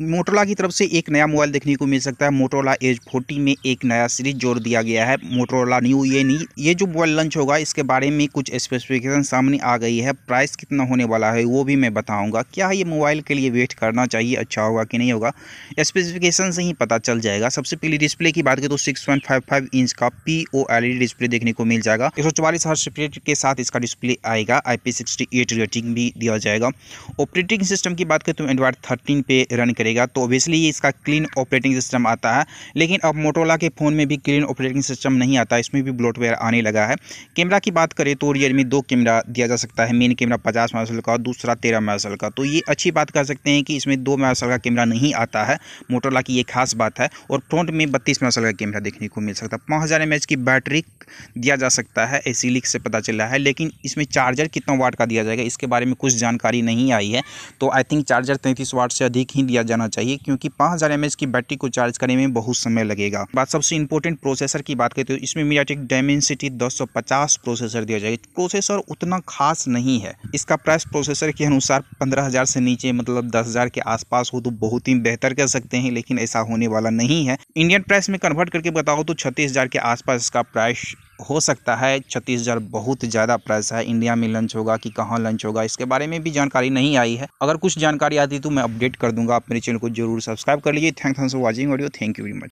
Motorola की तरफ़ से एक नया मोबाइल देखने को मिल सकता है। मोटोला एज फोर्टी में एक नया सीरीज़ जोड़ दिया गया है। मोटोला न्यू ये नहीं, ये जो मोबाइल लंच होगा, इसके बारे में कुछ स्पेसिफिकेशन सामने आ गई है। प्राइस कितना होने वाला है, वो भी मैं बताऊँगा। क्या ये मोबाइल के लिए वेट करना चाहिए अच्छा होगा कि नहीं होगा स्पेसिफिकेशन से ही पता चल जाएगा। सबसे पहले डिस्प्ले की बात करें तो सिक्स इंच का पी ओ डिस्प्ले देखने को मिल जाएगा। एक सौ चौवालीस के साथ इसका डिस्प्ले आएगा। आई रेटिंग भी दिया जाएगा। ऑपरेटिंग सिस्टम की बात करें तो एंड्रॉइड थर्टीन पे रन करेगा तो ऑब्वियसली ये इसका क्लीन ऑपरेटिंग सिस्टम आता है। लेकिन अब मोटोला के फ़ोन में भी क्लीन ऑपरेटिंग सिस्टम नहीं आता, इसमें भी ब्लोटवेयर आने लगा है। कैमरा की बात करें तो रियलमी दो कैमरा दिया जा सकता है मेन कैमरा पचास मेगापिक्सल का और दूसरा तेरह मेगापिक्सल का। तो ये अच्छी बात कर सकते हैं कि इसमें दो मेगापिक्सल का कैमरा नहीं आता है। मोटोला की ये खास बात है और फ्रंट में बत्तीस मेगापिक्सल का कैमरा देखने को मिल सकता है। पाँच हज़ार की बैटरी दिया जा सकता है, ऐसी लिख से पता चल है। लेकिन इसमें चार्जर कितना वाट का दिया जाएगा, इसके बारे में कुछ जानकारी नहीं आई है। तो आई थिंक चार्जर तैंतीस वाट से अधिक ही दिया जाना चाहिए, क्योंकि पाँच हज़ार की बैटरी को चार्ज करने में बहुत समय लगेगा। बात सबसे इंपॉर्टेंट प्रोसेसर की बात करें तो इसमें मीडियाटेक डायमेंसिटी दस प्रोसेसर दिया जाएगा प्रोसेसर उतना खास नहीं है। इसका प्राइस प्रोसेसर के अनुसार पंद्रह से नीचे मतलब दस के आसपास हो तो बहुत ही बेहतर कर सकते हैं, लेकिन ऐसा होने वाला नहीं है। इंडियन प्राइस में कन्वर्ट करके बताओ तो छत्तीस के आसपास इसका प्राइस हो सकता है छत्तीसगढ़ बहुत ज़्यादा प्राइस है। इंडिया में लंच होगा कि कहाँ लंच होगा, इसके बारे में भी जानकारी नहीं आई है। अगर कुछ जानकारी आती तो मैं अपडेट कर दूँगा। आप मेरे चैनल को ज़रूर सब्सक्राइब कर लीजिए। Thank for watching audio thank you very much